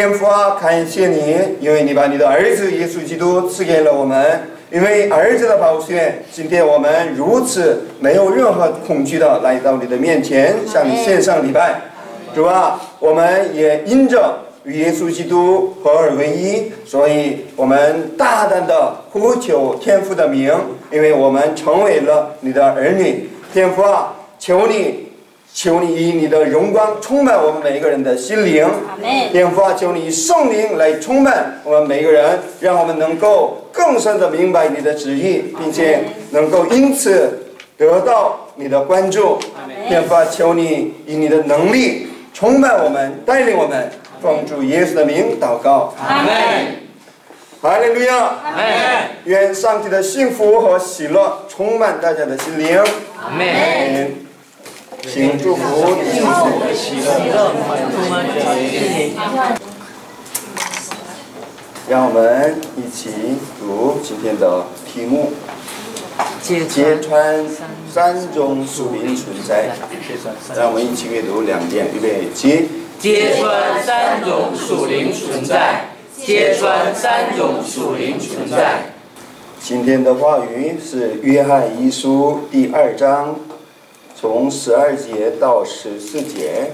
天父啊，感谢你，因为你把你的儿子耶稣基督赐给了我们，因为儿子的宝血，今天我们如此没有任何恐惧的来到你的面前，向你献上礼拜。主啊，我们也因着与耶稣基督合而为一，所以我们大胆的呼求天父的名，因为我们成为了你的儿女。天父啊，求你。求你以你的荣光充满我们每一个人的心灵，天父啊，求你以圣灵来充满我们每一个人，让我们能够更深的明白你的旨意，并且能够因此得到你的关注。天父啊，求你以你的能力充满我们，带领我们，奉主耶稣的名祷告。阿门。哈利路亚。愿上帝的幸福和喜乐充满大家的心灵。阿门。请祝福幸福的喜乐，让我们一起读今天的题目：揭穿三种属灵存在。让我们一起阅读两遍，预备起。揭穿三种属灵存在，揭穿三种属灵存在。今天的话语是约翰一书第二章。从十二节到十四节，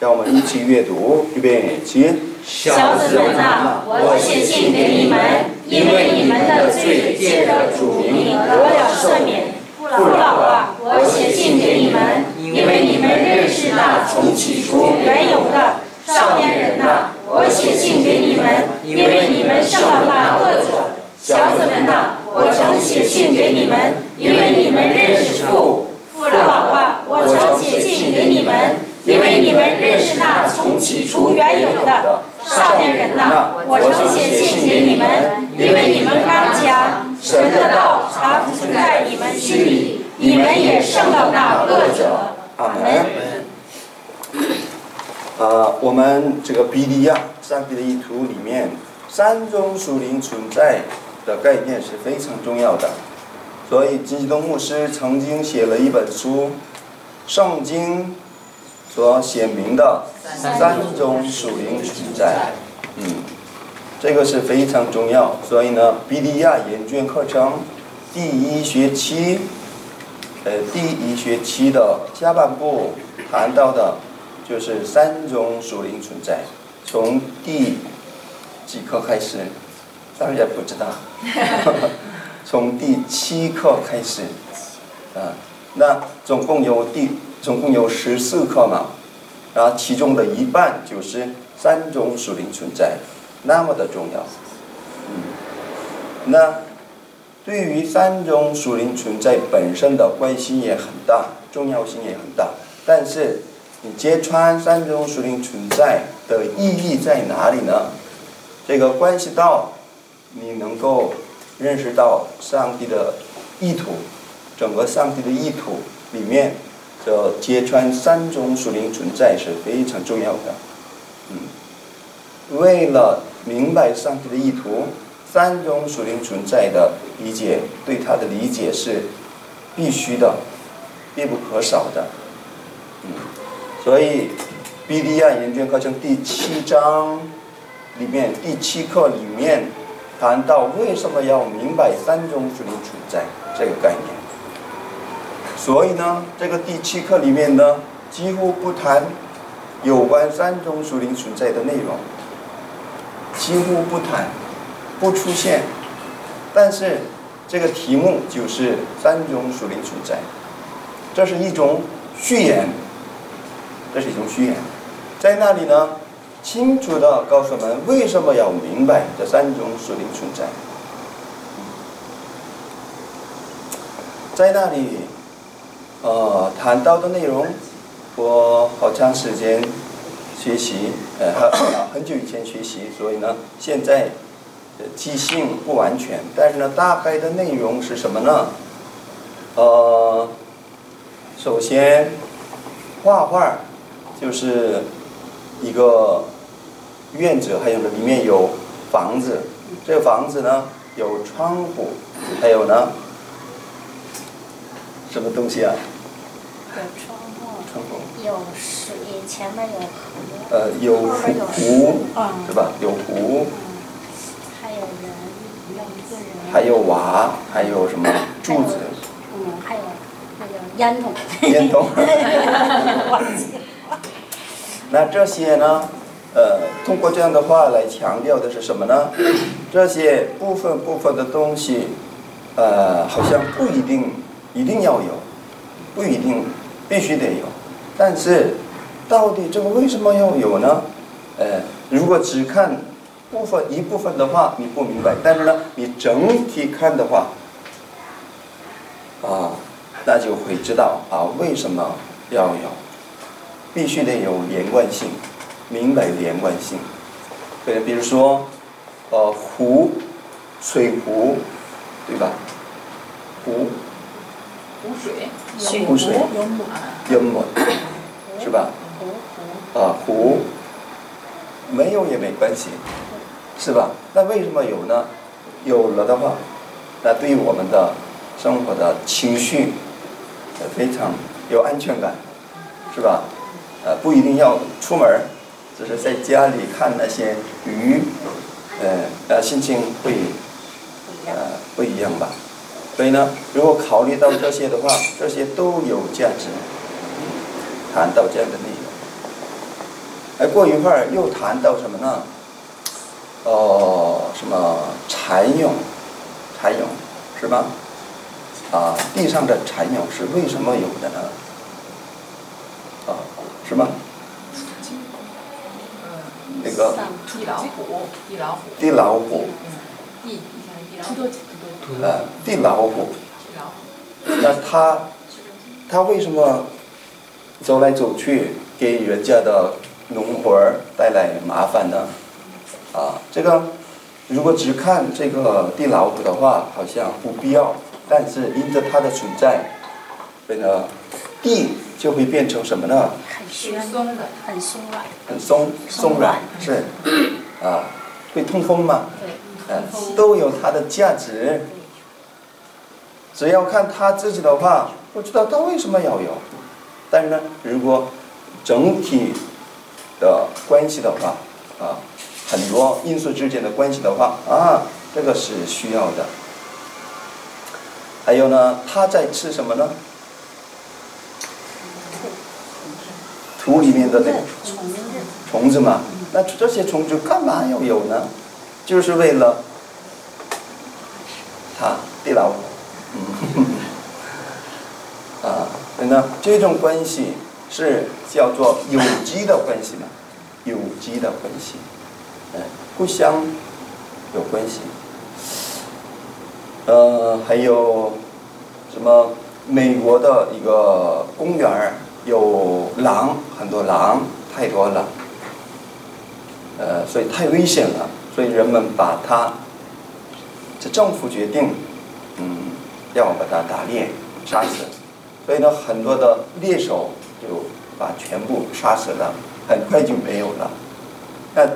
让我们一起阅读。预备起。小子们啊，我写信给你们，因为你们的罪借着主名得了赦免。父老啊，我写信给你们，因为你们认识那从起初原有的少年人呐。我写信给你们，因为你们胜了那恶者。小子们呐，我曾写信给你们，因为你们认识父。父老啊，我曾写信给你们，因为你们认识那从起初原有的少年人呐。我曾写信给你们，因为你们刚强，神的道常存在你们心里，你们也胜了那恶者。阿门。呃，我们这个比利亚上帝的意图里面，三种属灵存在的概念是非常重要的。所以金基东牧师曾经写了一本书，《圣经》所写明的三种属灵存在，嗯，这个是非常重要。所以呢，比利亚研究课程第一学期，呃，第一学期的下半部谈到的，就是三种属灵存在。从第几课开始？大家不知道。从第七课开始，啊，那总共有第总共有十四课嘛，然后其中的一半就是三种属灵存在，那么的重要，嗯，那对于三种属灵存在本身的关系也很大，重要性也很大，但是你揭穿三种属灵存在的意义在哪里呢？这个关系到你能够。认识到上帝的意图，整个上帝的意图里面，这揭穿三种属灵存在是非常重要的。嗯，为了明白上帝的意图，三种属灵存在的理解，对他的理解是必须的，必不可少的。嗯，所以比利亚研究课程第七章里面第七课里面。谈到为什么要明白三种属灵存在这个概念，所以呢，这个第七课里面呢，几乎不谈有关三种属灵存在的内容，几乎不谈，不出现。但是这个题目就是三种属灵存在，这是一种序言，这是一种序言，在那里呢？清楚的告诉我们为什么要明白这三种属灵存在。在那里，呃，谈到的内容，我好长时间学习，呃，很久以前学习，所以呢，现在记性不完全。但是呢，大概的内容是什么呢？呃，首先，画画就是一个。院子还有呢，里面有房子，这个房子呢有窗户，还有呢什么东西啊？有窗户。窗户。有水，前面有湖，呃，有湖，嗯，对吧？有湖，还有人，有一个人，还有瓦，还有什么柱子、嗯，还有那个烟筒，烟筒。那这些呢？呃，通过这样的话来强调的是什么呢？这些部分部分的东西，呃，好像不一定一定要有，不一定必须得有。但是，到底这个为什么要有呢？呃，如果只看部分一部分的话，你不明白。但是呢，你整体看的话，啊，那就会知道啊，为什么要有，必须得有连贯性。明白连贯性，对，比如说，呃，湖，水湖，对吧？湖，湖水，湖水，淹没，是吧？啊，湖，没有也没关系，是吧？那为什么有呢？有了的话，那对于我们的生活的情绪，非常有安全感，是吧？呃，不一定要出门儿。只是在家里看那些鱼，呃呃，心情会呃不一样吧。所以呢，如果考虑到这些的话，这些都有价值。谈到这样的内容，哎，过一会儿又谈到什么呢？哦，什么蚕蛹？蚕蛹是吧？啊，地上的蚕蛹是为什么有的呢？啊，是吗？那个地老虎，地老虎，地老虎，地地下的地老虎，呃，地老虎，那他他为什么走来走去给人家的农活儿带来麻烦呢？啊，这个如果只看这个地老虎的话，好像不必要，但是因着它的存在，那个地就会变成什么呢？很是松松的，很松软。很松松软是，啊，会通风嘛，对，呃，都有它的价值。只要看他自己的话，不知道他为什么要有。但是呢，如果整体的关系的话，啊，很多因素之间的关系的话，啊，这个是需要的。还有呢，他在吃什么呢？土里面的那个虫子，虫子嘛，那这些虫子干嘛要有呢？就是为了它地老虎，嗯，这种关系是叫做有机的关系嘛，有机的关系，嗯，互相有关系。呃，还有什么？美国的一个公园有狼，很多狼，太多了。呃，所以太危险了，所以人们把它，这政府决定，嗯，要把它打猎、杀死，所以呢，很多的猎手就把全部杀死了，很快就没有了。那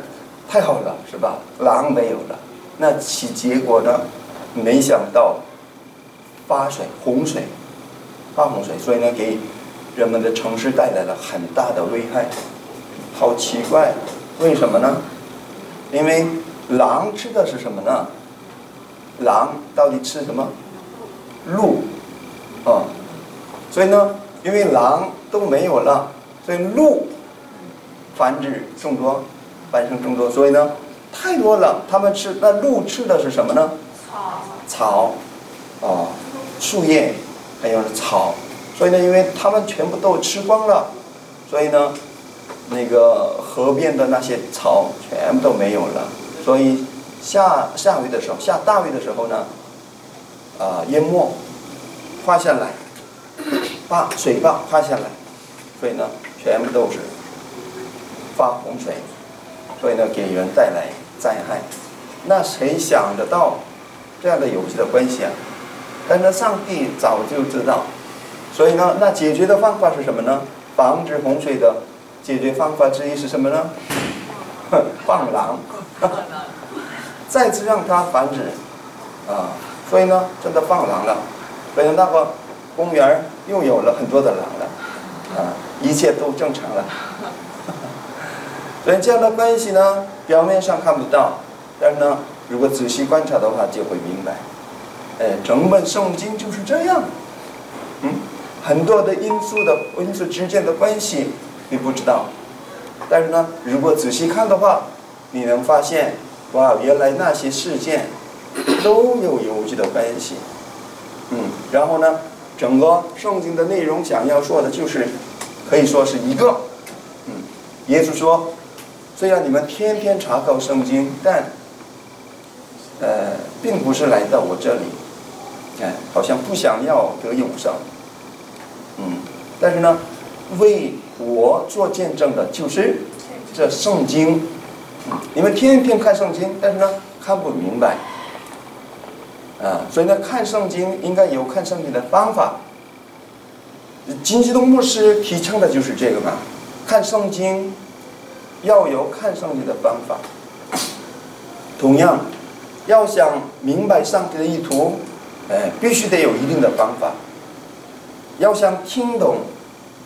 太好了，是吧？狼没有了，那其结果呢？没想到发水、洪水，发洪水，所以呢，给人们的城市带来了很大的危害。好奇怪，为什么呢？因为狼吃的是什么呢？狼到底吃什么？鹿，啊，所以呢，因为狼都没有了，所以鹿繁殖众多，繁生众多，所以呢，太多了。他们吃那鹿吃的是什么呢？草，草，啊，树叶，还有草，所以呢，因为他们全部都吃光了，所以呢，那个河边的那些草全部都没有了，所以下下雨的时候，下大雨的时候呢，啊，淹没，滑下来，把水坝滑下来，所以呢，全部都是发洪水，所以呢，给人带来灾害。那谁想得到？这样的有机的关系啊，但是上帝早就知道，所以呢，那解决的方法是什么呢？防止洪水的解决方法之一是什么呢？放狼，再次让它繁殖，啊，所以呢，真的放狼了，所以那个公园又有了很多的狼了，啊，一切都正常了。所以这样的关系呢，表面上看不到，但是呢，如果仔细观察的话，就会明白。哎，整本圣经就是这样。嗯，很多的因素的因素之间的关系你不知道，但是呢，如果仔细看的话，你能发现，哇，原来那些事件都有有机的关系。嗯，然后呢，整个圣经的内容想要说的就是，可以说是一个。嗯，耶稣说，虽然你们天天查考圣经，但呃，并不是来到我这里。哎，好像不想要得永生，嗯，但是呢，为我做见证的就是这圣经，你们天天看圣经，但是呢看不明白，啊，所以呢看圣经应该有看圣经的方法。金基东牧师提倡的就是这个嘛，看圣经要有看圣经的方法，同样要想明白上帝的意图。哎，必须得有一定的方法。要想听懂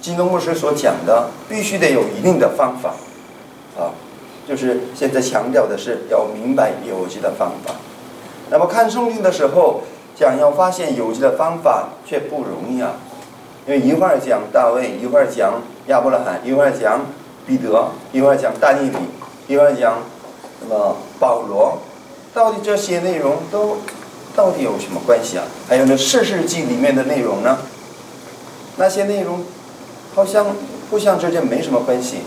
金东牧师所讲的，必须得有一定的方法。啊，就是现在强调的是要明白有机的方法。那么看圣经的时候，想要发现有机的方法却不容易啊，因为一会儿讲大卫，一会儿讲亚伯拉罕，一会儿讲彼得，一会儿讲大尼里，一会儿讲什么保罗，到底这些内容都。到底有什么关系啊？还有那《世世记》里面的内容呢？那些内容好像互相之间没什么关系，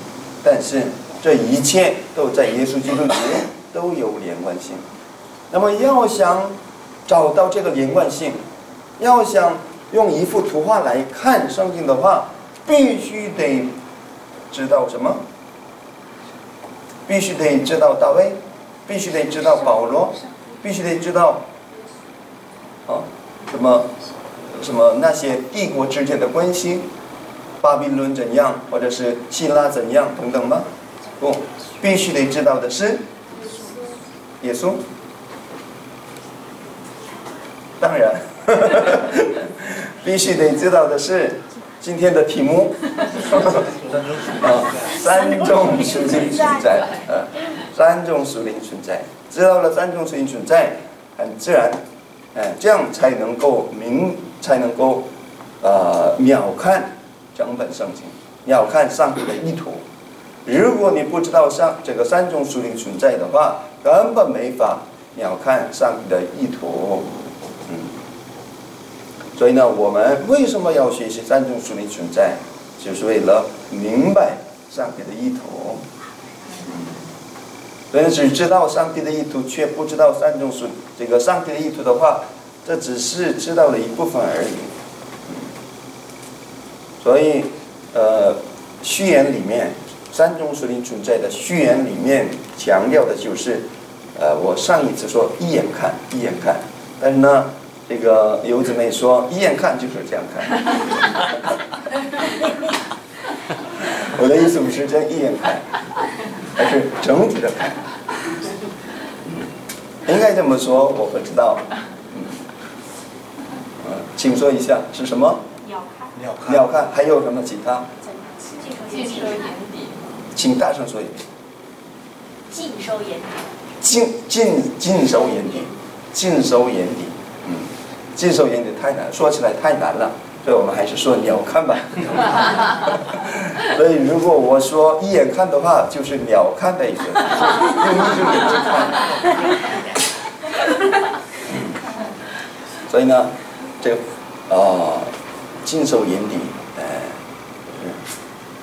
但是这一切都在耶稣基督里面都有连贯性。那么要想找到这个连贯性，要想用一幅图画来看圣经的话，必须得知道什么？必须得知道大卫，必须得知道保罗，必须得知道。啊，什么什么那些帝国之间的关系，巴比伦怎样，或者是希腊怎样等等吗？不，必须得知道的是耶稣。当然，必须得知道的是今天的题目。啊，三种属灵存在，啊，三种属灵存在，知道了三种属灵存在，很自然。哎，这样才能够明，才能够，呃，秒看整本圣经，秒看上帝的意图。如果你不知道上这个三种属灵存在的话，根本没法秒看上帝的意图。所以呢，我们为什么要学习三种属灵存在？就是为了明白上帝的意图。人只知道上帝的意图，却不知道三种属这个上帝的意图的话，这只是知道了一部分而已。所以，呃，序言里面三种属灵存在的序言里面强调的就是，呃，我上一次说一眼看一眼看，但是呢，这个有姊妹说一眼看就是这样看。我的意思不是这一眼看。而是整体的看，应该这么说，我不知道。嗯，请说一下是什么？鸟看。鸟看。鸟看，还有什么其他？尽收眼底。请大声说一遍。尽收眼底。尽尽尽收眼底，尽收眼底。嗯，尽收眼底太难，说起来太难了。所以我们还是说鸟看吧。所以如果我说一眼看的话，就是鸟看的意思，用一只眼睛看。所以呢，这个啊，尽收眼底，呃，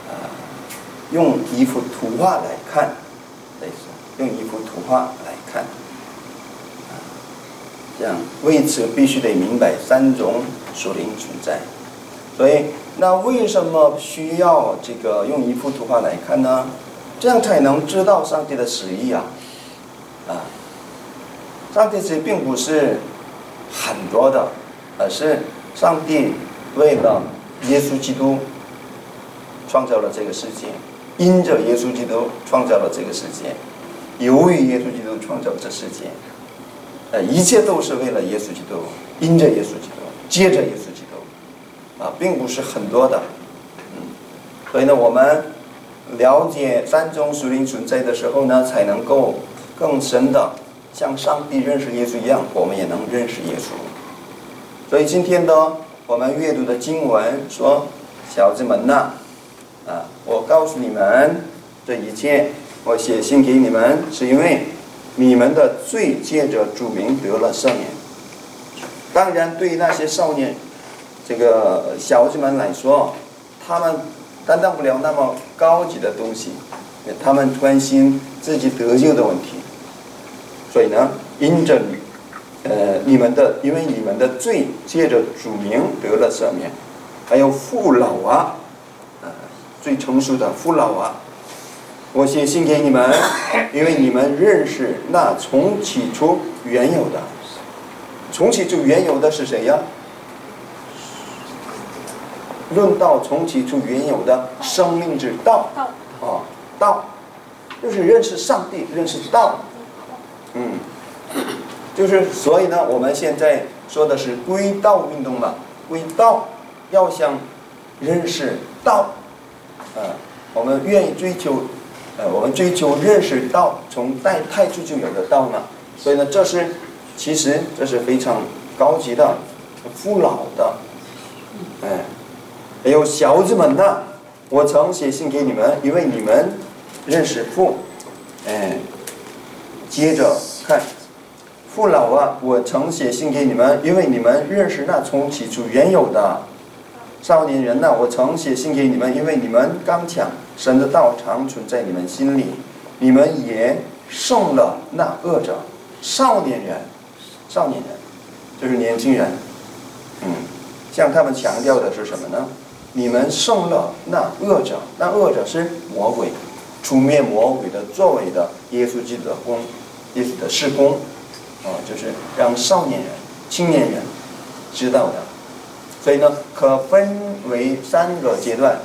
啊，用一幅图画来看，类似用一幅图画来看，这样为此必须得明白三种。属灵存在，所以那为什么需要这个用一幅图画来看呢？这样才能知道上帝的旨意啊！啊，上帝旨意并不是很多的，而是上帝为了耶稣基督创造了这个世界，因着耶稣基督创造了这个世界，由于耶稣基督创造这世界，呃，一切都是为了耶稣基督，因着耶稣基督。接着耶稣基督，啊，并不是很多的，嗯，所以呢，我们了解三种属灵存在的时候呢，才能够更深的像上帝认识耶稣一样，我们也能认识耶稣。所以今天呢，我们阅读的经文说：“小子们呐，啊，我告诉你们，这一切，我写信给你们，是因为你们的罪借着主名得了赦免。当然，对那些少年，这个小子们来说，他们担当不了那么高级的东西，他们关心自己得救的问题。所以呢，因着你，呃，你们的，因为你们的罪借着主名得了赦免，还有父老啊，呃，最成熟的父老啊，我写信给你们，因为你们认识那从起初原有的，从起初原有的是谁呀？论到从起初原有的生命之道，啊，道，就是认识上帝，认识道，嗯，就是所以呢，我们现在说的是归道运动嘛，归道要想认识道，啊，我们愿意追求，呃，我们追求认识道，从代太初就有的道嘛，所以呢，这是其实这是非常高级的、父老的，哎。还有小子们呢，我曾写信给你们，因为你们认识父。哎，接着看父老啊，我曾写信给你们，因为你们认识那从起初原有的少年人呢。我曾写信给你们，因为你们刚强，神的道常存在你们心里，你们也胜了那恶者。少年人，少年人就是年轻人。嗯，向他们强调的是什么呢？你们胜了那恶者，那恶者是魔鬼，出面魔鬼的作为的耶稣基督的功，耶稣的施工，啊，就是让少年人、青年人知道的。所以呢，可分为三个阶段。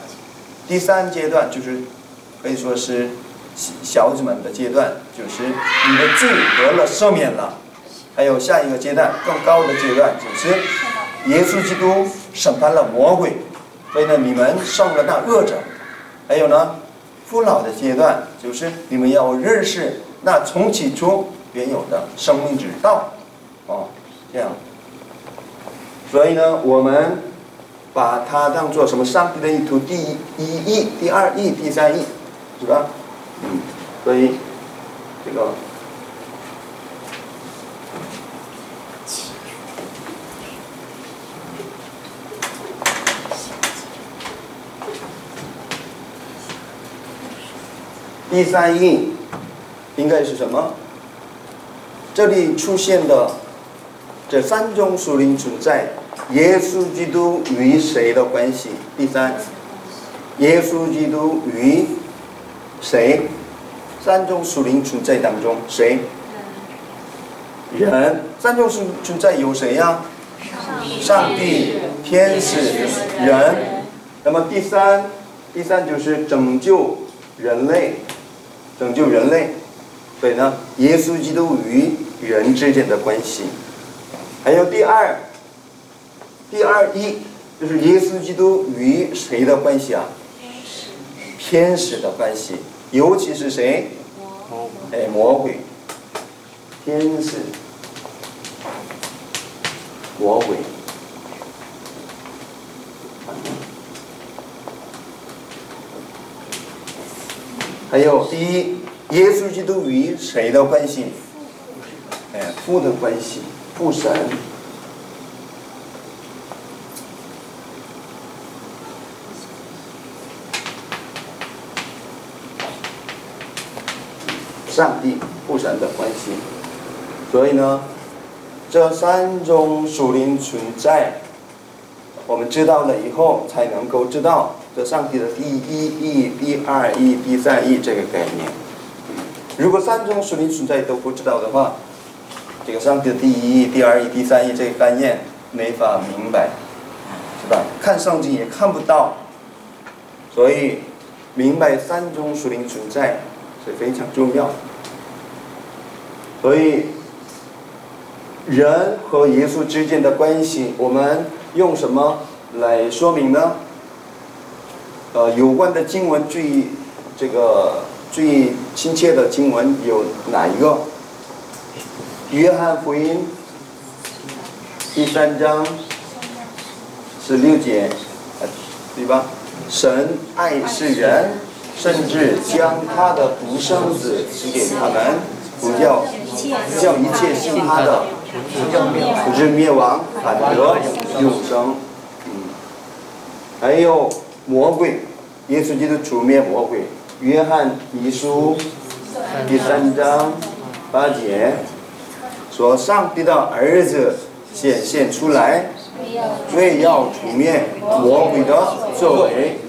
第三阶段就是可以说是小子们的阶段，就是你的罪得了赦免了。还有下一个阶段更高的阶段，就是耶稣基督审判了魔鬼。所以呢，你们胜了那恶者，还有呢，父老的阶段，就是你们要认识那从起初原有的生命之道，哦，这样。所以呢，我们把它当做什么？上帝的意图，第一义、第二义、第三义，是吧？嗯，所以这个。第三印应该是什么？这里出现的这三种属灵存在，耶稣基督与谁的关系？第三，耶稣基督与谁？三种属灵存在当中，谁？人。三种属存在有谁呀？上帝、天使、人。那么第三，第三就是拯救人类。拯救人类，所以呢，耶稣基督与人之间的关系，还有第二，第二一就是耶稣基督与谁的关系啊？天使的关系，尤其是谁？哎，魔鬼，天使，魔鬼。还有第一，耶稣基督与谁的关系？哎，父的关系，父神。上帝父神的关系。所以呢，这三种属灵存在，我们知道了以后，才能够知道。这上帝的第一义、第二义、第三义这个概念，如果三种属灵存在都不知道的话，这个上帝的第一义、第二义、第三义这个概念没法明白，是吧？看圣经也看不到，所以明白三种属灵存在是非常重要。所以人和耶稣之间的关系，我们用什么来说明呢？呃有关的经文最这个最亲切的经文有哪一个？约翰福音第三章十六节，对吧？神爱世人，甚至将他的独生子赐给他们，不叫叫一切信他的不是灭亡，反得永生。嗯，还有魔鬼，耶稣基督除灭魔鬼。约翰一书第三章八节说：“上帝的儿子显现出来，为要除灭魔鬼的作为。”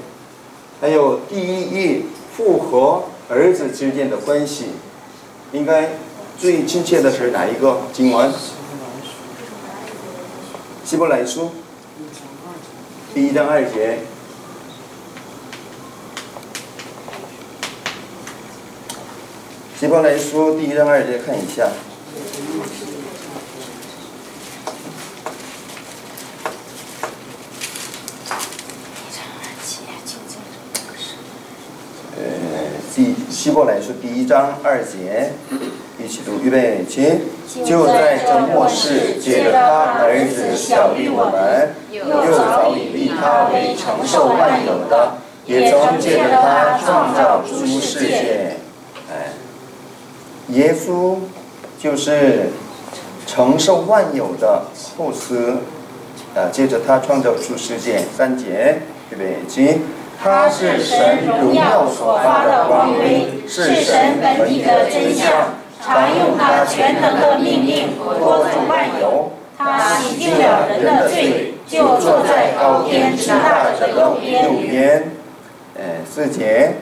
还有第一义复合儿子之间的关系，应该最亲切的是哪一个经文？希伯来书第一章二节。希伯来书第一章二节，看一下。呃，第希伯来书第一章二节，一起读，预备起。就在这末世，借着他儿子小弟我们，又早已立他为承受万有的，也曾借着他创造诸世界。哎，耶稣就是承受万有的后嗣，啊，借着他创造出世界。三节，预备起。他是神荣耀所发的光辉，是神本体的真相，常用他全能的命令托住万有。他洗净了人的罪，就坐在高天之大的右边。右边，呃，四节。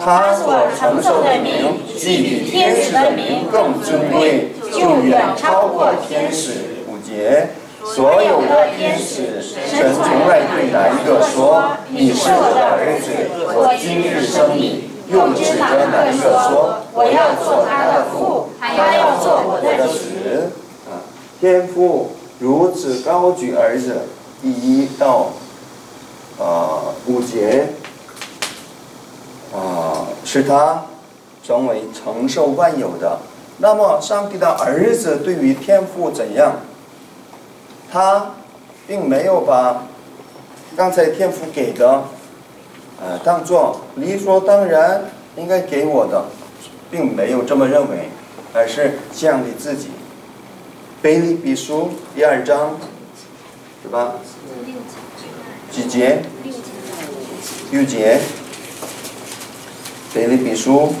他所承受的名，比天使的名更尊贵，就远超过天使。五节。所有的天使，神从来对哪一个说：“你是我的儿子，我今日生你。”用指着哪一个说：“我要做他的父，他要做我的子。”啊，天父如此高举儿子，第一到啊五节啊，使他成为承受万有的。那么，上帝的儿子对于天父怎样？他并没有把刚才天父给的，呃，当做理所当然应该给我的，并没有这么认为，而是降低自己。腓立比书第二章，是吧？几节？六节。腓立比书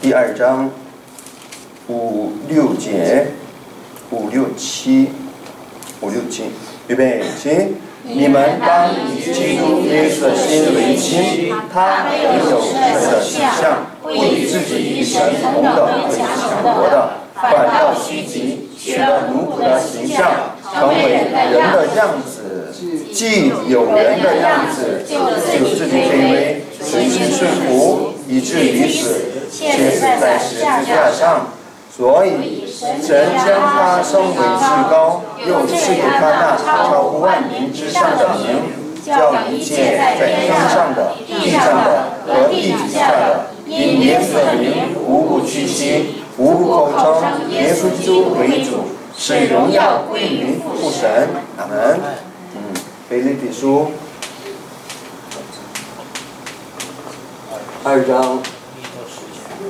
第二章。五六节，五六七，五六七，预备起！你们当以基督耶稣的心为心，他没有神的形象，不以自己与神同等为强夺的，反倒虚己，取了奴仆的形象，成为人的样子。既有人的样子，就自己卑微，随心顺服，以至于死，且死在十字架上。所以，神将他升为至高，又赐给他那超乎万民之上的名，叫一切在天上的、地上的和地底下的，因耶稣的名，无不屈膝，无不口称耶稣基督为主，使荣耀归于父神。阿门。嗯，腓立比书二章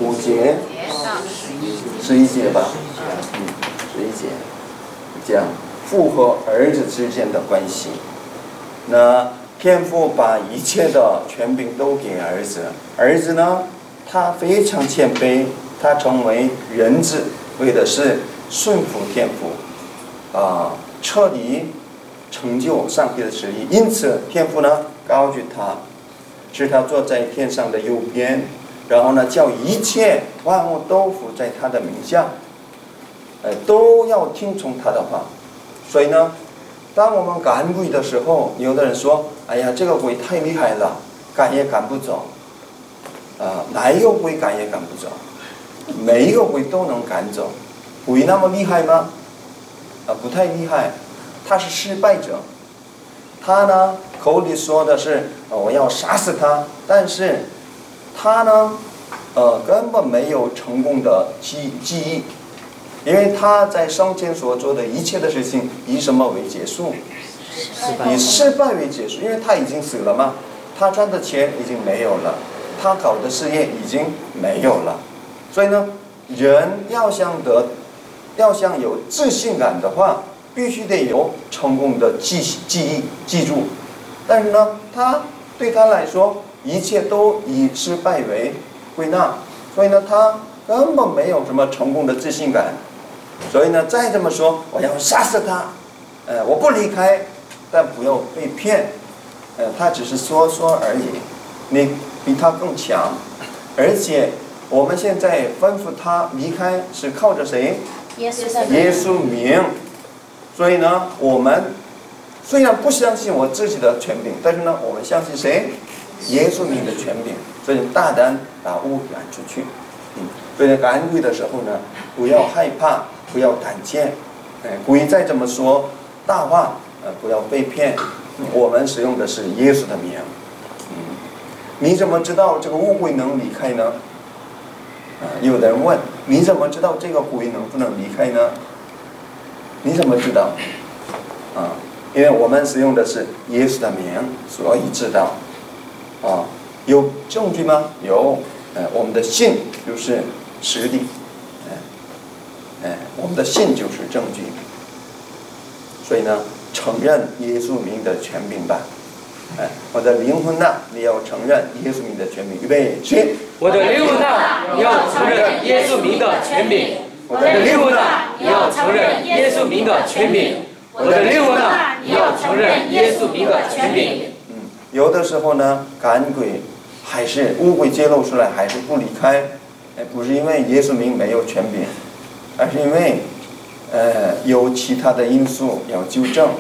五节。十一节吧，嗯，十一节，讲父和儿子之间的关系。那天父把一切的权柄都给儿子，儿子呢，他非常谦卑，他成为人子，为的是顺服天父，啊，彻底成就上帝的旨意。因此，天父呢，高举他，使他坐在天上的右边。然后呢，叫一切万物都服在他的名下，呃，都要听从他的话。所以呢，当我们赶鬼的时候，有的人说：“哎呀，这个鬼太厉害了，赶也赶不走。”啊，哪一个鬼赶也赶不走？每一个鬼都能赶走，鬼那么厉害吗？啊，不太厉害。他是失败者。他呢口里说的是我要杀死他，但是他呢，呃，根本没有成功的记记忆，因为他在生前所做的一切的事情以什么为结束？以失败为结束，因为他已经死了嘛，他赚的钱已经没有了，他搞的事业已经没有了，所以呢，人要想得，要想有自信感的话。必须得有成功的记记忆记住，但是呢，他对他来说一切都以失败为归纳，所以呢，他根本没有什么成功的自信感，所以呢，再这么说，我要杀死他，呃，我不离开，但不要被骗，呃，他只是说说而已，你比他更强，而且我们现在吩咐他离开是靠着谁？耶稣耶稣名。所以呢，我们虽然不相信我自己的权柄，但是呢，我们相信谁？耶稣名的权柄，所以大胆把物赶出去。嗯，所以赶鬼的时候呢，不要害怕，不要胆怯。哎，鬼再怎么说大话，呃，不要被骗。我们使用的是耶稣的名。嗯，你怎么知道这个乌鬼能离开呢？啊，有的人问，你怎么知道这个鬼能不能离开呢？你怎么知道？啊，因为我们使用的是耶稣的名，所以知道。啊，有证据吗？有，呃，我们的信就是实力，哎，哎，我们的信就是证据。所以呢，承认耶稣名的权柄吧。哎，我的灵魂呐，你要承认耶稣名的权柄。预备起。我的灵魂呐，你要承认耶稣名的权柄。我的灵魂呐，你要承认耶稣名的权柄。我的灵魂呐，你要承认耶稣名的权柄。有的时候呢，赶鬼还是乌鬼揭露出来，还是不离开。哎，不是因为耶稣名没有权柄，而是因为，呃，有其他的因素要纠正。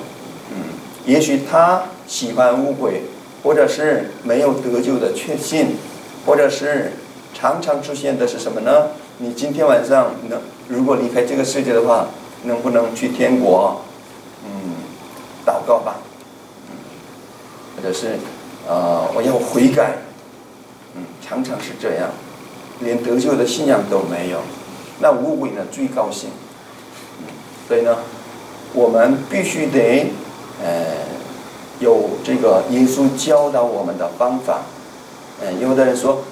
嗯，也许他喜欢乌鬼，或者是没有得救的确信，或者是常常出现的是什么呢？你今天晚上能如果离开这个世界的话，能不能去天国？嗯，祷告吧。或者是，呃，我要悔改。嗯，常常是这样，连得救的信仰都没有。那无鬼呢最高兴。所以呢，我们必须得，呃，有这个耶稣教导我们的方法。嗯，有的人说，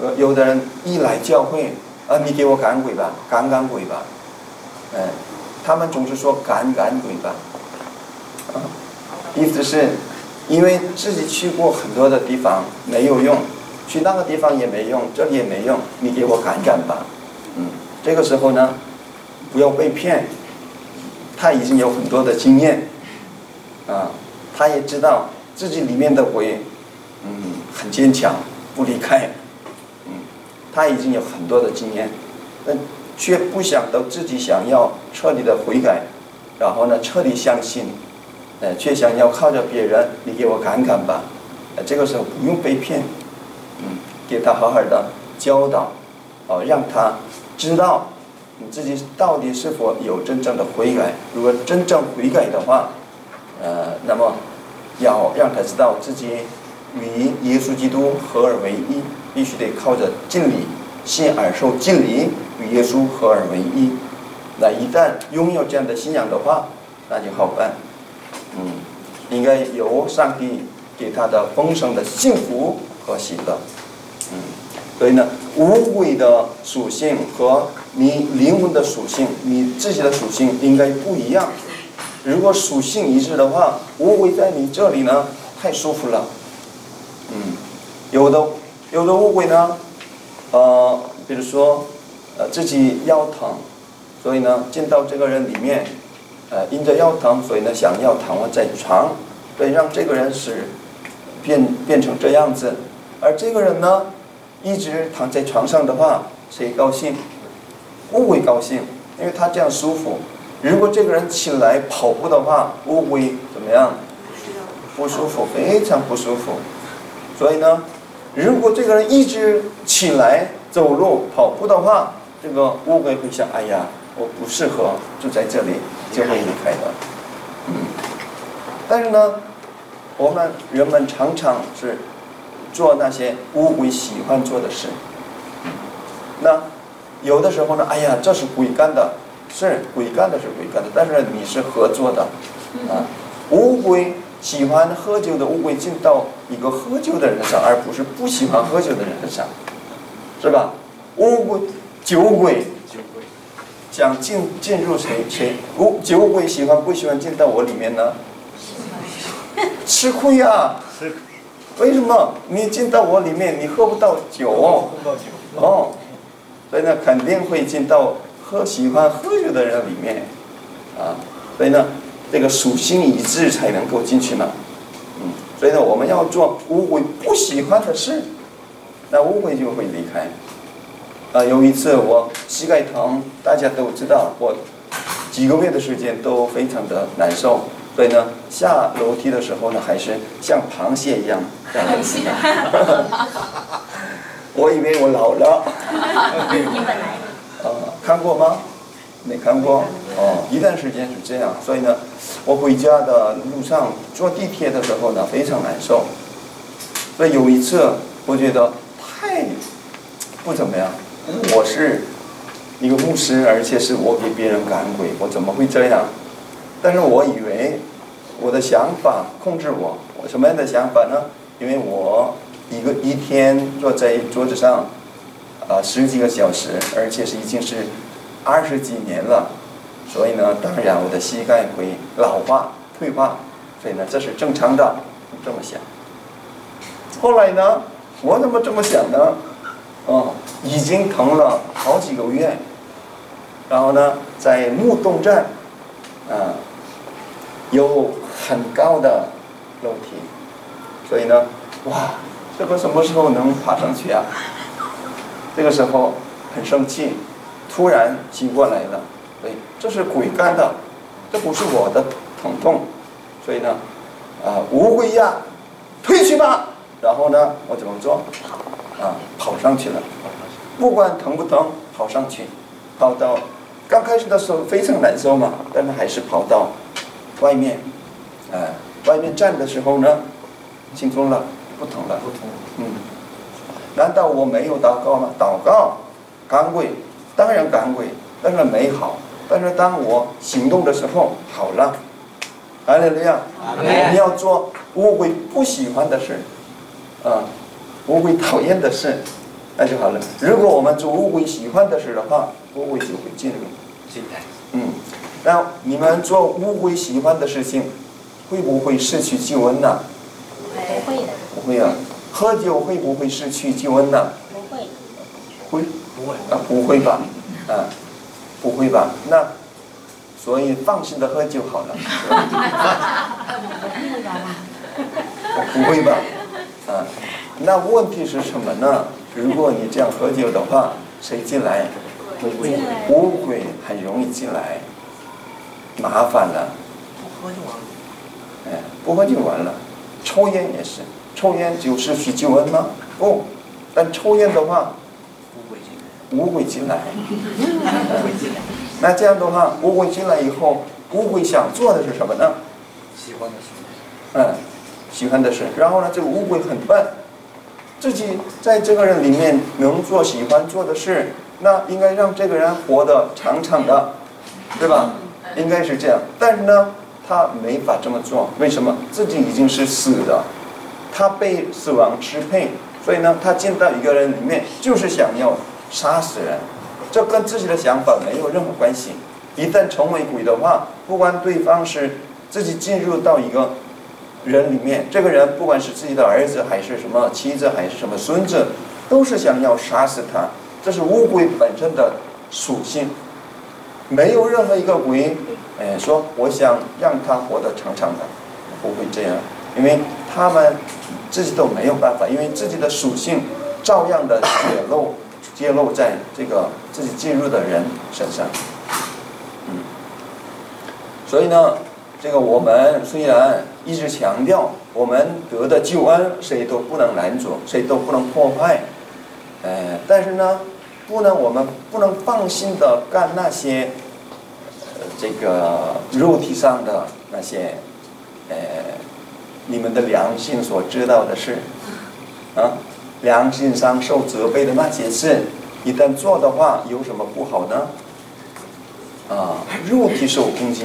呃，有的人一来教会。啊，你给我赶鬼吧，赶赶鬼吧，哎，他们总是说赶赶鬼吧，啊，意思是，因为自己去过很多的地方没有用，去那个地方也没用，这里也没用，你给我赶赶吧，嗯，这个时候呢，不要被骗，他已经有很多的经验，啊，他也知道自己里面的鬼，嗯，很坚强，不离开。嗯他已经有很多的经验，但却不想到自己想要彻底的悔改，然后呢，彻底相信，呃，却想要靠着别人，你给我看看吧，呃，这个时候不用被骗，嗯，给他好好的教导，哦，让他知道你自己到底是否有真正的悔改。如果真正悔改的话，呃，那么要让他知道自己与耶稣基督合而为一。必须得靠着敬礼，信而受敬礼，与耶稣合而为一。那一旦拥有这样的信仰的话，那就好办。嗯，应该由上帝给他的丰盛的幸福和喜乐。嗯，所以呢，无鬼的属性和你灵魂的属性，你自己的属性应该不一样。如果属性一致的话，无鬼在你这里呢，太舒服了。嗯，有的。有的误会呢，呃，比如说，呃，自己腰疼，所以呢，进到这个人里面，呃，因着腰疼，所以呢，想要躺卧在床，所以让这个人是变变成这样子，而这个人呢，一直躺在床上的话，谁高兴？不会高兴，因为他这样舒服。如果这个人起来跑步的话，不会怎么样？不舒服，非常不舒服。所以呢。如果这个人一直起来走路跑步的话，这个乌龟会想：哎呀，我不适合住在这里，就会离开的。嗯。但是呢，我们人们常常是做那些乌龟喜欢做的事。那有的时候呢，哎呀，这是鬼干的，是鬼干的，是鬼干的，但是你是合作的啊。乌龟喜欢喝酒的乌龟进到一个喝酒的人上，而不是不喜欢喝酒的人上，是吧？乌龟酒鬼想进进入谁谁乌酒鬼喜欢不喜欢进到我里面呢？吃亏呀！为什么你进到我里面，你喝不到酒？哦，所以呢，肯定会进到喝喜欢喝酒的人里面啊。所以呢，这个属性一致才能够进去呢。嗯，所以呢，我们要做乌龟不喜欢的事，那乌龟就会离开。啊，有一次我膝盖疼，大家都知道，我几个月的时间都非常的难受。所以呢，下楼梯的时候呢，还是像螃蟹一样这样子的。我以为我老了。啊，看过吗？没看过。哦，一段时间是这样。所以呢，我回家的路上坐地铁的时候呢，非常难受。所以有一次，我觉得太不怎么样。我是一个牧师，而且是我给别人赶鬼，我怎么会这样？但是我以为我的想法控制我，我什么样的想法呢？因为我一个一天坐在桌子上，啊十几个小时，而且是已经是二十几年了，所以呢，当然我的膝盖会老化退化，所以呢，这是正常的，这么想。后来呢，我怎么这么想呢？哦，已经疼了好几个月，然后呢，在木洞站，啊。有很高的楼梯，所以呢，哇，这个什么时候能爬上去啊？这个时候很生气，突然醒过来了，对，这是鬼干的，这不是我的疼痛，所以呢，啊，乌龟呀，退去吧。然后呢，我怎么做？啊，跑上去了，不管疼不疼，跑上去，跑到刚开始的时候非常难受嘛，但是还是跑到。外面，哎，外面站的时候呢，轻松了，不疼了。不疼。嗯。难道我没有祷告吗？祷告，赶鬼，当然赶鬼，但是美好。但是当我行动的时候，好了。还有这样，我们要做乌龟不喜欢的事，啊，乌龟讨厌的事，那就好了。如果我们做乌龟喜欢的事的话，乌龟就会进入。进来。嗯。那你们做乌龟喜欢的事情，会不会失去救恩呢？不会的。不会啊。喝酒会不会失去救恩呢？不会。会？不会。啊，不会吧？啊，不会吧？那，所以放心的喝就好了。不会吧？啊，那问题是什么呢？如果你这样喝酒的话，谁进来？乌龟很容易进来。麻烦了，不喝就完了。哎，不喝就完了。抽烟也是，抽烟就是去救恩吗？不，但抽烟的话，乌龟进来，乌龟进来。那这样的话，乌龟进来以后，乌龟想做的是什么呢？喜欢的事。嗯，喜欢的事。然后呢，这个乌龟很笨，自己在这个人里面能做喜欢做的事，那应该让这个人活得长长的，对吧？应该是这样，但是呢，他没法这么做。为什么？自己已经是死的，他被死亡支配，所以呢，他进到一个人里面，就是想要杀死人，这跟自己的想法没有任何关系。一旦成为鬼的话，不管对方是自己进入到一个人里面，这个人不管是自己的儿子还是什么妻子还是什么孙子，都是想要杀死他。这是乌龟本身的属性。没有任何一个鬼，哎，说我想让他活得长长的，不会这样，因为他们自己都没有办法，因为自己的属性照样的揭露，揭露在这个自己进入的人身上，嗯，所以呢，这个我们虽然一直强调，我们得的救恩谁都不能拦阻，谁都不能破坏，哎，但是呢。不能，我们不能放心的干那些，这个肉体上的那些呃，你们的良心所知道的事，啊，良心上受责备的那些事，一旦做的话，有什么不好呢？啊，肉体受攻击，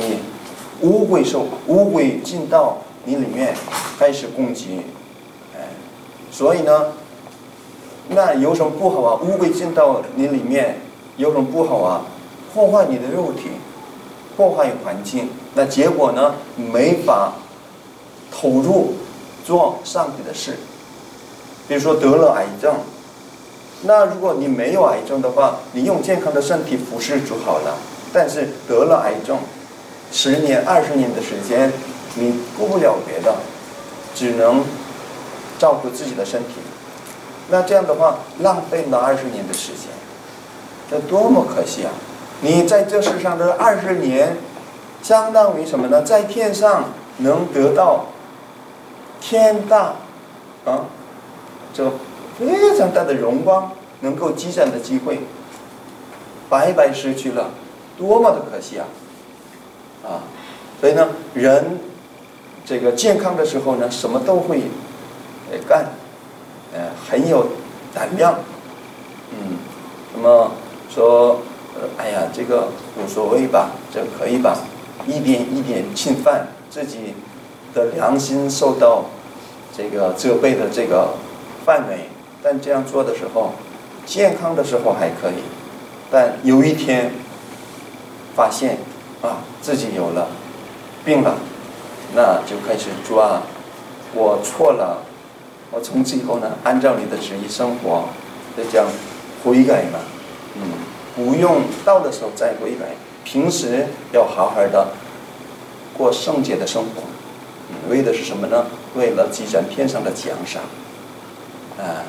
乌龟受污秽进到你里面，开始攻击，哎，所以呢，那有什么不好啊？乌龟进到你里面有什么不好啊？破坏你的肉体，破坏环境，那结果呢？没法投入做上帝的事。比如说得了癌症，那如果你没有癌症的话，你用健康的身体服侍就好了。但是得了癌症，十年、二十年的时间，你顾不了别的，只能照顾自己的身体。那这样的话，浪费了二十年的时间，这多么可惜啊！你在这世上的二十年，相当于什么呢？在天上能得到天大啊，这非常大的荣光，能够积攒的机会，白白失去了。多么的可惜啊！啊，所以呢，人这个健康的时候呢，什么都会干，呃，很有胆量，嗯，那么说，哎呀，这个无所谓吧，这可以吧，一点一点侵犯自己的良心，受到这个责备的这个范围，但这样做的时候，健康的时候还可以，但有一天。发现啊，自己有了病了，那就开始抓，我错了，我从此以后呢，按照你的旨意生活，这叫悔改嘛，嗯，不用到的时候再悔改，平时要好好的过圣洁的生活，为的是什么呢？为了积攒天上的奖赏，啊，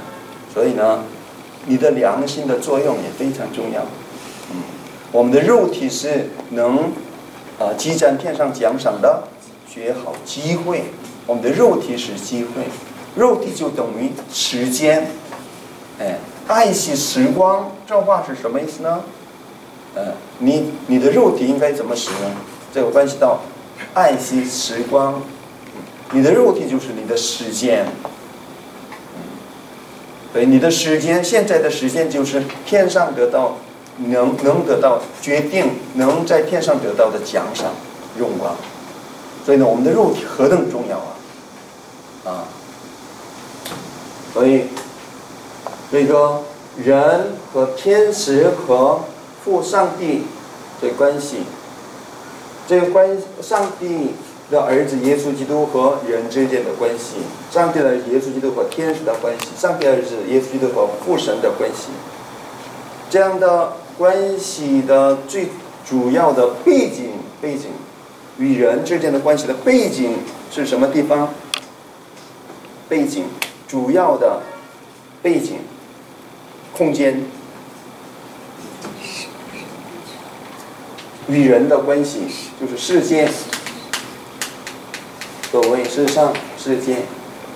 所以呢，你的良心的作用也非常重要，嗯。我们的肉体是能啊积攒天上奖赏的绝好机会。我们的肉体是机会，肉体就等于时间。哎，爱惜时光，这话是什么意思呢？呃，你你的肉体应该怎么使用？这个关系到爱惜时光。你的肉体就是你的时间。对，你的时间，现在的时间就是天上得到。能能得到决定，能在天上得到的奖赏、荣光，所以呢，我们的肉体何等重要啊！啊，所以这个人和天使和父上帝这关系，这个关上帝的儿子耶稣基督和人之间的关系，上帝的儿子耶稣基督和天使的关系，上帝儿子耶稣基督和父神的关系，这样的。关系的最主要的背景，背景与人之间的关系的背景是什么地方？背景主要的背景空间与人的关系就是世界，所谓世上世界。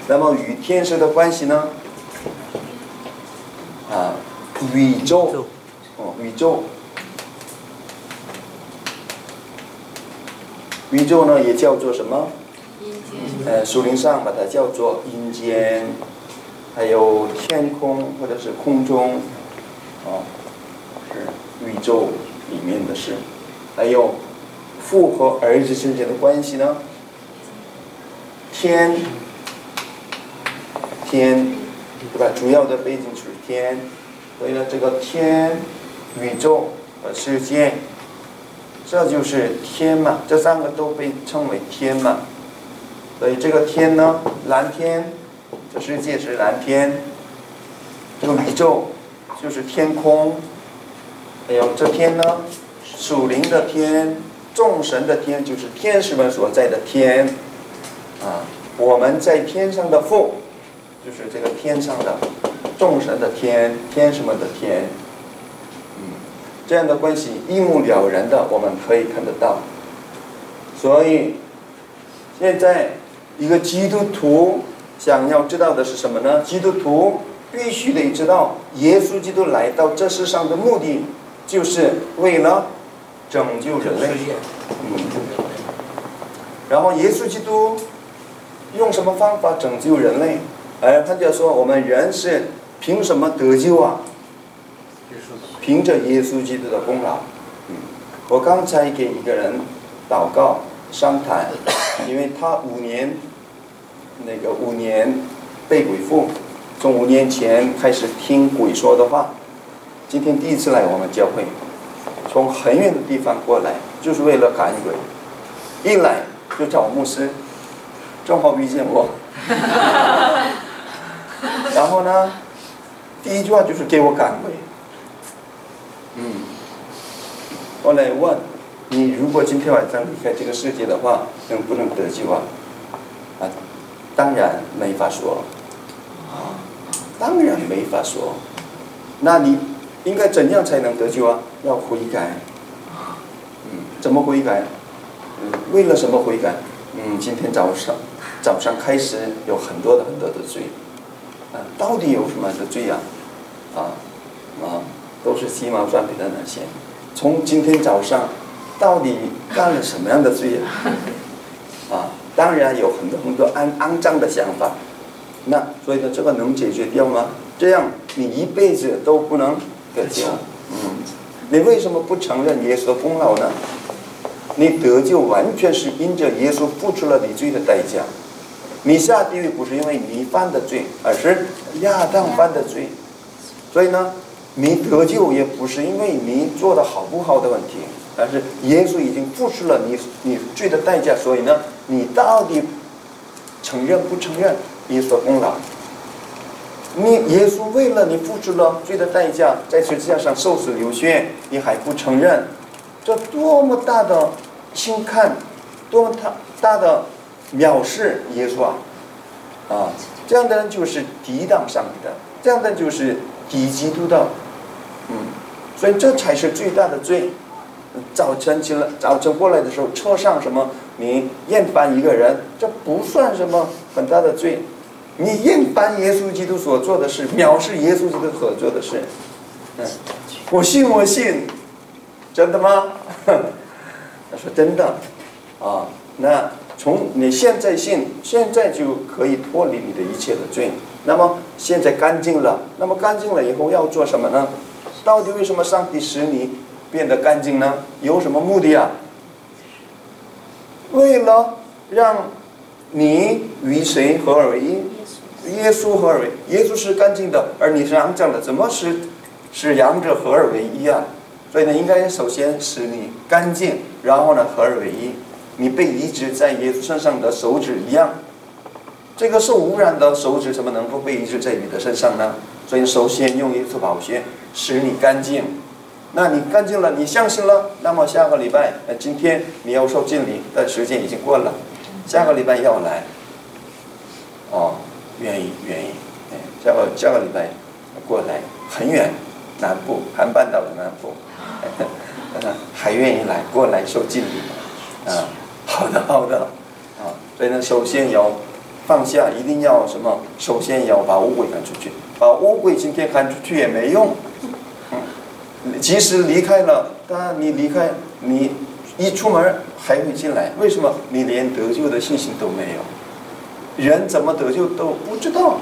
那么与天使的关系呢？啊，宇宙。宇宙，宇宙呢也叫做什么？呃，树林上把它叫做阴间，还有天空或者是空中，啊，是宇宙里面的事。还有父和儿子之间的关系呢？天，天，对吧？主要的背景是天，所以呢，这个天。宇宙和世界，这就是天嘛？这三个都被称为天嘛？所以这个天呢，蓝天，这世界是蓝天，这个宇宙就是天空，还有这天呢，属灵的天，众神的天，就是天使们所在的天，啊，我们在天上的父，就是这个天上的众神的天，天使们的天。这样的关系一目了然的，我们可以看得到。所以，现在一个基督徒想要知道的是什么呢？基督徒必须得知道，耶稣基督来到这世上的目的，就是为了拯救人类。嗯，然后耶稣基督用什么方法拯救人类？而他就说我们人是凭什么得救啊？凭着耶稣基督的功劳。嗯，我刚才给一个人祷告商谈，因为他五年那个五年被鬼附，从五年前开始听鬼说的话，今天第一次来我们教会，从很远的地方过来，就是为了赶鬼，一来就找牧师，正好遇见我，然后呢，第一句话就是给我赶鬼。嗯，后来问你，如果今天晚上离开这个世界的话，能不能得救啊？啊，当然没法说，啊，当然没法说。那你应该怎样才能得救啊？要悔改。嗯，怎么悔改？嗯，为了什么悔改？嗯，今天早上早上开始有很多的很多的罪，啊，到底有什么的罪呀？啊，啊。都是鸡毛蒜皮的那些，从今天早上到底干了什么样的罪啊？啊，当然有很多很多肮肮脏的想法，那所以呢，这个能解决掉吗？这样你一辈子都不能得救。嗯，你为什么不承认耶稣的功劳呢？你得救完全是因着耶稣付出了你罪的代价。你下地狱不是因为你犯的罪，而是亚当犯的罪。所以呢？你得救也不是因为你做的好不好的问题，而是耶稣已经付出了你你罪的代价，所以呢，你到底承认不承认耶稣的功劳？你耶稣为了你付出了罪的代价，在十字架上受死流血，你还不承认，这多么大的轻看，多么大大的藐视耶稣啊！啊，这样的人就是抵挡上帝的，这样的人就是敌基督的。嗯，所以这才是最大的罪。早晨起来，早晨过来的时候，车上什么你厌烦一个人，这不算什么很大的罪。你厌烦耶稣基督所做的事，藐视耶稣基督所做的事。嗯，我信，我信，真的吗？他说真的。啊，那从你现在信，现在就可以脱离你的一切的罪。那么现在干净了，那么干净了以后要做什么呢？到底为什么上帝使你变得干净呢？有什么目的啊？为了让你与谁合而为一？耶稣合而为，耶稣是干净的，而你是肮脏的，怎么使使两者合而为一啊？所以呢，应该首先使你干净，然后呢合而为一。你被移植在耶稣身上的手指一样，这个受污染的手指怎么能够被移植在你的身上呢？所以首先用一次宝血。使你干净，那你干净了，你相信了，那么下个礼拜，呃，今天你要受敬礼的时间已经过了，下个礼拜要来，哦，愿意愿意，哎，下个下个礼拜过来，很远，南部，韩半岛的南部，还愿意来过来受敬礼，啊，好的好的，啊，所以呢，首先要放下，一定要什么？首先要把乌龟赶出去，把乌龟今天赶出去也没用。即使离开了，但你离开，你一出门还会进来。为什么？你连得救的信心都没有，人怎么得救都不知道。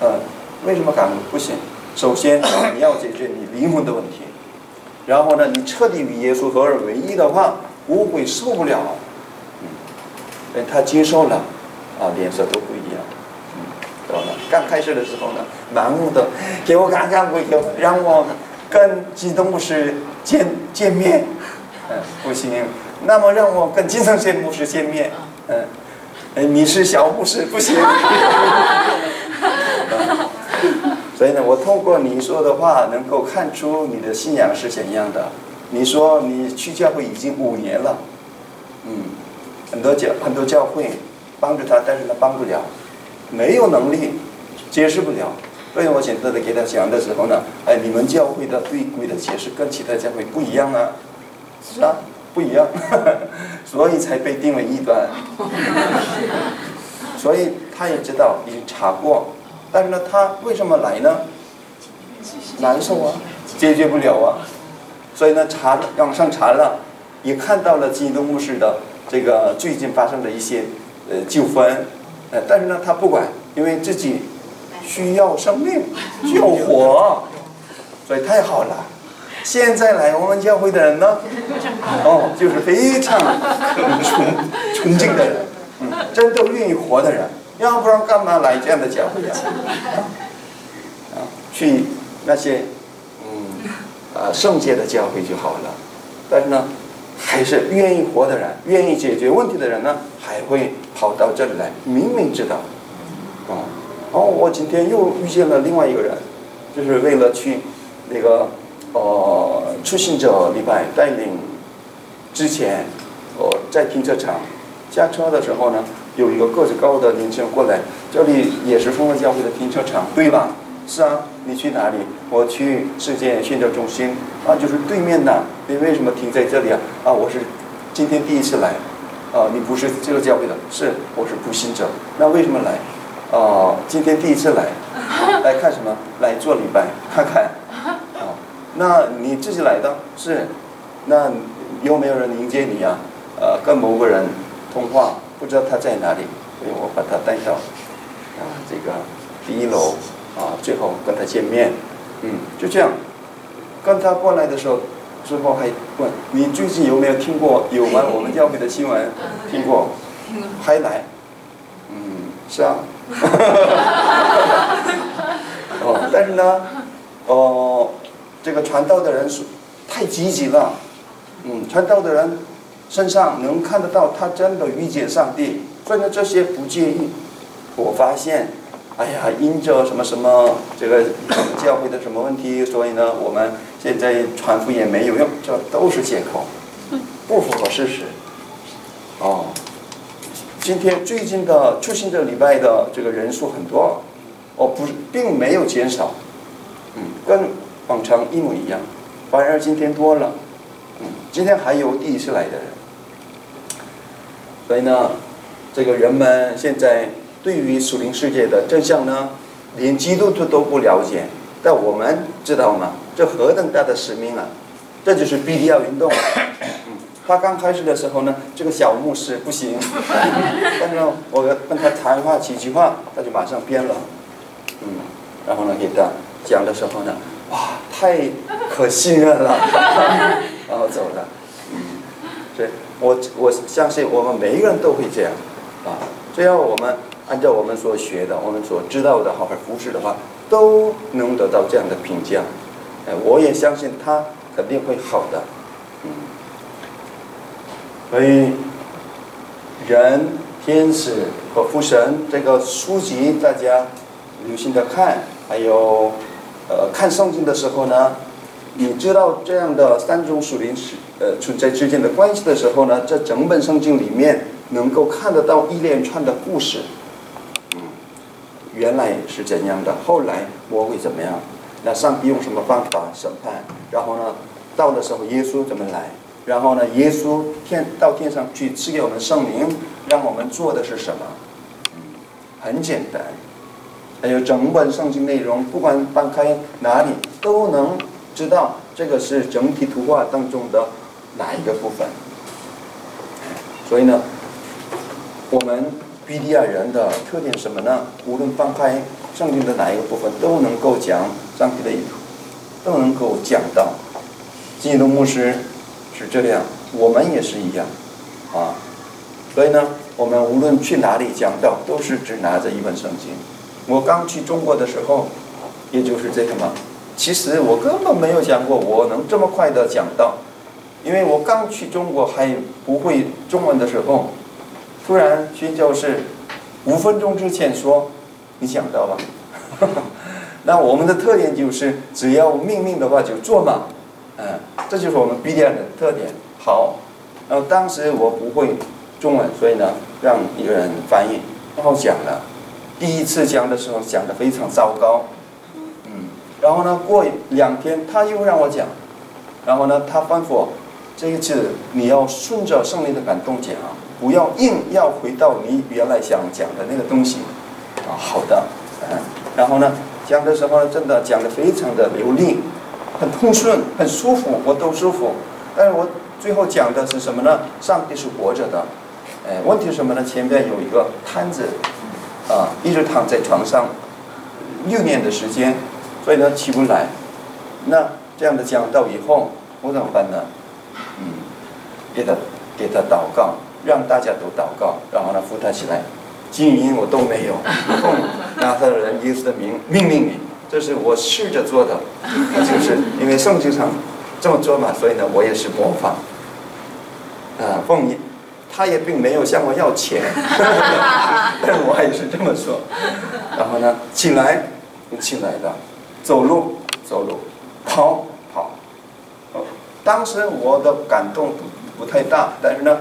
嗯，为什么赶不行？首先你要解决你灵魂的问题，然后呢，你彻底与耶稣合而为一的话，乌鬼受不了。嗯，他接受了，啊，脸色都不一样。嗯。刚开始的时候呢，盲目的给我看看我有，让我。跟金东牧师见见面，嗯，不行。那么让我跟金圣贤牧师见面，嗯，哎，你是小牧师，不行。所以呢，我通过你说的话，能够看出你的信仰是怎样的。你说你去教会已经五年了，嗯，很多教很多教会帮助他，但是他帮不了，没有能力，解释不了。所以我现在在给他讲的时候呢，哎，你们教会的对鬼的解释跟其他教会不一样啊，是啊，不一样，所以才被定为异端。所以他也知道已经查过，但是呢，他为什么来呢？难受啊，解决不了啊。所以呢，查网上查了，也看到了基督牧师的这个最近发生的一些呃纠纷，呃，但是呢，他不管，因为自己需要生命，需要活，所以太好了。现在来我们教会的人呢，哦，就是非常纯纯净的人，嗯，真的愿意活的人，要不然干嘛来这样的教会呀？啊，去那些嗯啊圣洁的教会就好了。但是呢，还是愿意活的人，愿意解决问题的人呢，还会跑到这里来，明明知道，哦，哦，我今天又遇见了另外一个人，就是为了去那个。呃，出行者礼拜带领之前，我在停车场下车的时候呢，有一个个子高的年轻人过来，这里也是丰乐教会的停车场，对吧？是啊，你去哪里？我去世界宣教中心啊，就是对面的。你为什么停在这里啊？啊，我是今天第一次来。啊，你不是这个教会的？是，我是不信者。那为什么来？啊，今天第一次来，来看什么？来做礼拜，看看。那你自己来的是，那有没有人迎接你啊？呃，跟某个人通话，不知道他在哪里，所以我把他带到啊这个第一楼啊，最后跟他见面，嗯，就这样，跟他过来的时候，之后还问你最近有没有听过有关我们教会的新闻？听过，还来，嗯，是啊，哦，但是呢，哦。这个传道的人是太积极了，嗯，传道的人身上能看得到他真的遇见上帝，所以呢这些不介意。我发现，哎呀，因着什么什么这个教会的什么问题，所以呢我们现在传福音没有用，这都是借口，不符合事实。哦，今天最近的出行者礼拜的这个人数很多，哦，不，并没有减少，嗯，跟。往常一模一样，反而今天多了，嗯，今天还有第一次来的人，所以呢，这个人们现在对于属灵世界的真相呢，连基督徒都不了解，但我们知道吗？这何等大的使命啊！这就是 B D L 运动。他刚开始的时候呢，这个小牧师不行，但是我跟他谈话几句话，他就马上变了，嗯，然后呢，给他讲的时候呢。哇，太可信任了，然后走了。嗯，所以我我相信我们每一个人都会这样，啊，只要我们按照我们所学的、我们所知道的好好服侍的话，都能得到这样的评价。哎，我也相信他肯定会好的。嗯，所以人、天使和父神这个书籍，大家留心的看，还有。呃，看圣经的时候呢，你知道这样的三种属灵是呃存在之间的关系的时候呢，在整本圣经里面能够看得到一连串的故事，原来是怎样的，后来我会怎么样？那上帝用什么方法审判？然后呢，到的时候耶稣怎么来？然后呢，耶稣天到天上去赐给我们圣灵，让我们做的是什么？很简单。还有整本圣经内容，不管翻开哪里，都能知道这个是整体图画当中的哪一个部分。所以呢，我们比利亚人的特点什么呢？无论翻开圣经的哪一个部分，都能够讲上帝的意图，都能够讲到。基督牧师是这样，我们也是一样啊。所以呢，我们无论去哪里讲道，都是只拿着一本圣经。我刚去中国的时候，也就是这个嘛。其实我根本没有想过我能这么快的讲到，因为我刚去中国还不会中文的时候，突然宣教士五分钟之前说：“你想到吧。”那我们的特点就是只要命令的话就做嘛，嗯，这就是我们 B 站的特点。好，然后当时我不会中文，所以呢，让一个人翻译，然后讲了。第一次讲的时候讲的非常糟糕，嗯，然后呢，过两天他又让我讲，然后呢，他吩咐这一次你要顺着圣灵的感动讲，不要硬要回到你原来想讲的那个东西，啊，好的，嗯，然后呢，讲的时候真的讲的非常的流利，很通顺，很舒服，我都舒服，但是我最后讲的是什么呢？上帝是活着的，哎，问题是什么呢？前面有一个瘫子，啊，一直躺在床上六年的时间，所以呢起不来。那这样的讲到以后，我怎么办呢？嗯，给他给他祷告，让大家都祷告，然后呢扶他起来。经营我都没有，奉 拿他的人耶稣的名命令你，这是我试着做的，就是因为圣经上这么做嘛，所以呢我也是模仿。啊，奉你，他也并没有向我要钱，但我也是这么说。然后呢，起来，起来的，走路走路，跑跑。哦，当时我的感动不不太大，但是呢。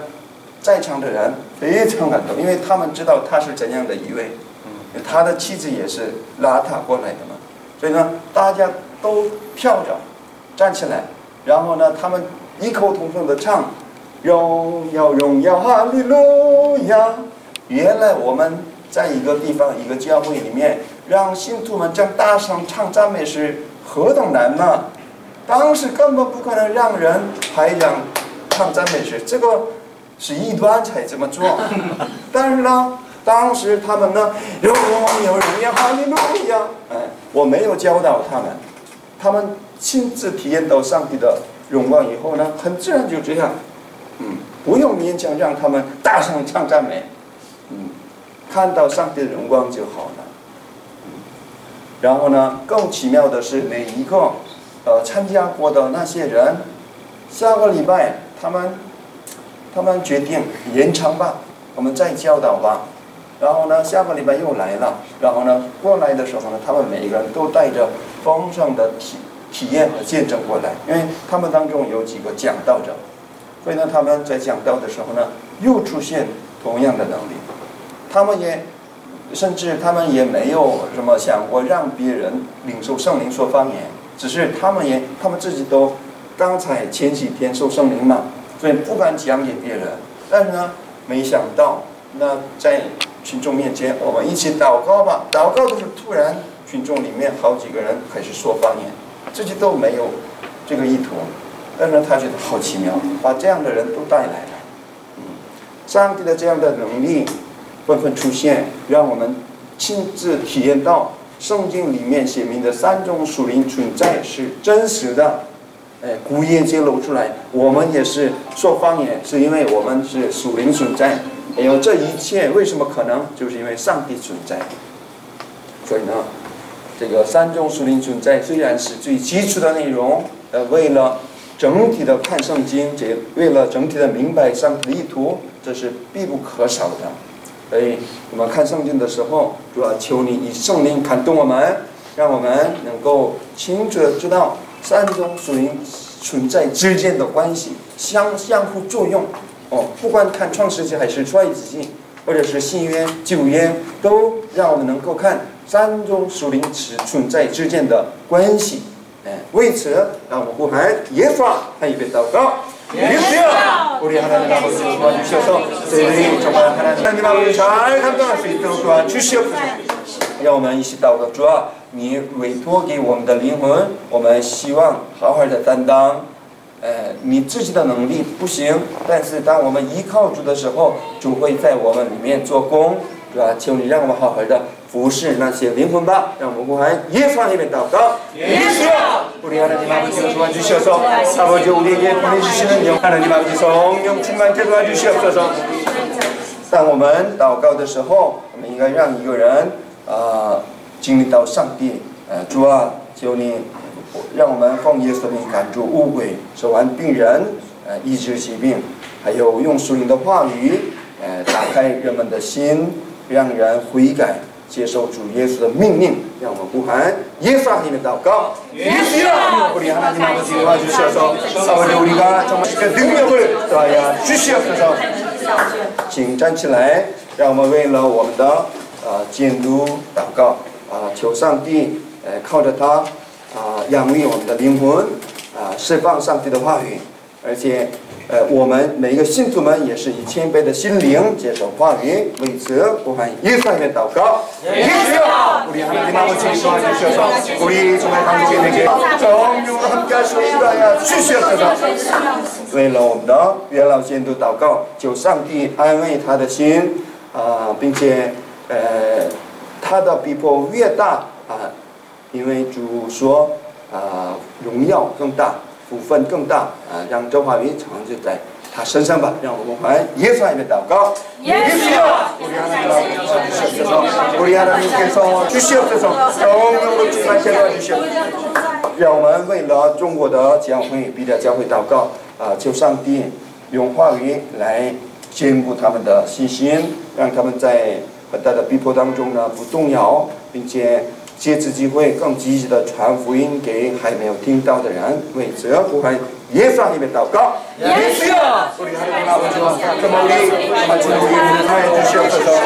在场的人非常感动，因为他们知道他是怎样的一位，他的妻子也是拉他过来的嘛，所以呢，大家都跳着站起来，然后呢，他们异口同声的唱荣耀荣耀哈利路亚。原来我们在一个地方一个教会里面，让信徒们这样大声唱赞美是何等难呢？当时根本不可能让人还让唱赞美诗，这个。是异端才这么做，但是呢，当时他们呢，有有荣耀哈利路亚，哎，我没有教导他们，他们亲自体验到上帝的荣光以后呢，很自然就这样，嗯，不用勉强让他们大声唱赞美，嗯，看到上帝的荣光就好了，嗯，然后呢，更奇妙的是每一个呃参加过的那些人，下个礼拜他们。他们决定延长吧，我们再教导吧。然后呢，下个礼拜又来了。然后呢，过来的时候呢，他们每一个人都带着丰盛的体体验和见证过来，因为他们当中有几个讲道者，所以呢，他们在讲道的时候呢，又出现同样的能力。他们也甚至他们也没有什么想过让别人领受圣灵说方言，只是他们也他们自己都刚才前几天受圣灵嘛。所以不敢讲给别人，但是呢，没想到那在群众面前，我们一起祷告吧。祷告的时候，突然群众里面好几个人开始说方言，自己都没有这个意图，但是他觉得好奇妙，把这样的人都带来了。嗯，上帝的这样的能力纷纷出现，让我们亲自体验到圣经里面写明的三种属灵存在是真实的。哎，古业揭露出来，我们也是说方言，是因为我们是属灵存在。还有这一切为什么可能？就是因为上帝存在。所以呢，这个三种属灵存在虽然是最基础的内容，呃，为了整体的看圣经，这为了整体的明白上帝的意图，这是必不可少的。所以我们看圣经的时候，主要求你以圣灵感动我们，让我们能够清楚的知道。三种属灵存在之间的关系相相互作用，哦，不管看创世纪还是创世纪，或者是新约旧约，都让我们能够看三种属灵存存在之间的关系。哎，为此，让我们呼喊耶稣，他一边祷告，耶稣，우리하나님아버지도와주셔서저희들이정말하나님하나님아버지잘감당할수있도록도와주시옵소서让我们一起祷告，主啊， 你委托给我们的灵魂，我们希望好好的担当。呃，你自己的能力不行，但是当我们依靠主的时候，主会在我们里面做工，是吧？求你让我们好好的服侍那些灵魂吧。让我们呼喊耶稣那边祷告。耶稣，우리하나님아버지도와주셔서아버지우리에게보내주시는영하나님아버지성령충만케도와주시옵소서当我们祷告的时候，我们应该让一个人。啊， 经历到上帝，呃，主啊，求你让我们奉耶稣的名赶出污鬼，说完病人，呃，医治疾病，还有用属灵的话语，呃，打开人们的心，让人悔改，接受主耶稣的命令，让我们呼喊耶稣你们祷告。请站起来，让我们为了我们的呃监督祷告。求上帝呃靠着他啊养育我们的灵魂啊释放上帝的话语而且呃我们每一个信徒们也是以谦卑的心灵接受话语为此我们一快越祷告。为了我们的元老监督祷告求上帝安慰他的心啊并且呃他的逼迫越大啊，因为主说啊，荣耀更大，福分更大啊。让中华民长就在他身上吧，让我们来耶稣里面祷告。让我们为了中国的教会，必得教会祷告啊。求上帝用话语来宣布他们的信心，让他们在。很大的逼迫当中呢，不动摇，并且借此机会更积极的传福音给还没有听到的人。为这部分，耶稣里面祷告。耶稣啊，主啊，主啊，主啊，主啊，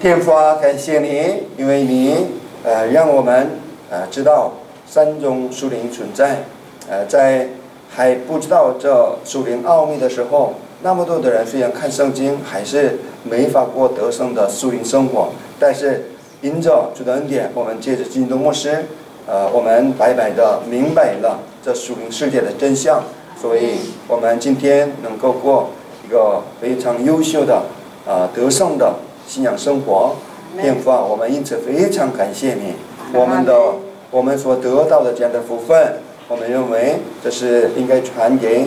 天父啊，感谢你，因为你呃让我们呃知道三种树林存在，呃在还不知道这树林奥秘的时候，那么多的人虽然看圣经，还是没法过得胜的属灵生活。但是因着主的恩典，我们借着基督牧师，呃，我们白白的明白了这属灵世界的真相，所以我们今天能够过一个非常优秀的、呃得胜的信仰生活。天父啊，我们因此非常感谢你，我们的我们所得到的这样的福分，我们认为这是应该传给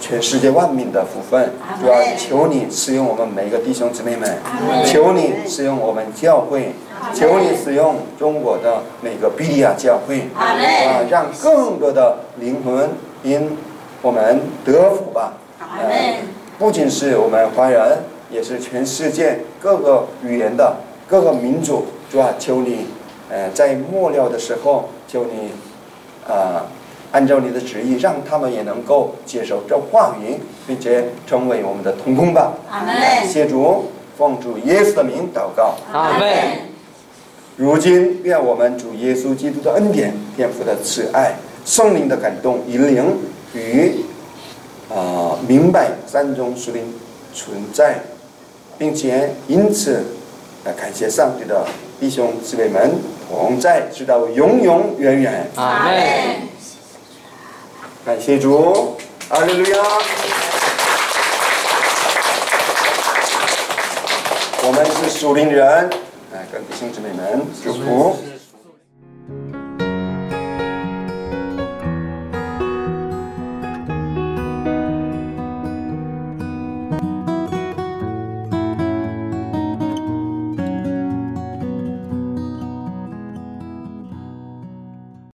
全世界万民的福分。主要求你使用我们每一个弟兄姊妹们，求你使用我们教会，求你使用中国的每个比利亚教会，啊，让更多的灵魂因我们得福吧。呃不仅是我们华人，也是全世界各个语言的各个民族，主啊，求你，呃，在末了的时候，求你，啊、按照你的旨意，让他们也能够接受这话语，并且成为我们的同工吧。感谢主，奉主耶稣的名祷告。阿门。如今，愿我们主耶稣基督的恩典、天父的慈爱、圣灵的感动引领与啊、明白三种属灵存在，并且因此呃感谢上帝的弟兄姊妹们同在，直到永永远远。阿门。感谢主，阿利路亚。我们是属灵人，哎，跟弟兄姊妹们祝福。